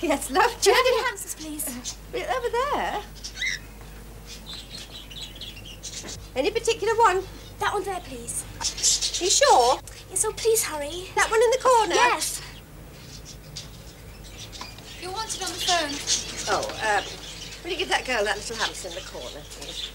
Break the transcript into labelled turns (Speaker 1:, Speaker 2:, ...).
Speaker 1: Yes, love.
Speaker 2: Do you have any hamsters, please?
Speaker 1: Uh, over there. Any particular one?
Speaker 2: That one there, please.
Speaker 1: You sure?
Speaker 2: Yes, oh, please hurry.
Speaker 1: That one in the corner?
Speaker 2: Yes. You're wanted on the phone.
Speaker 1: Oh, um, will you give that girl that little hamster in the corner, please?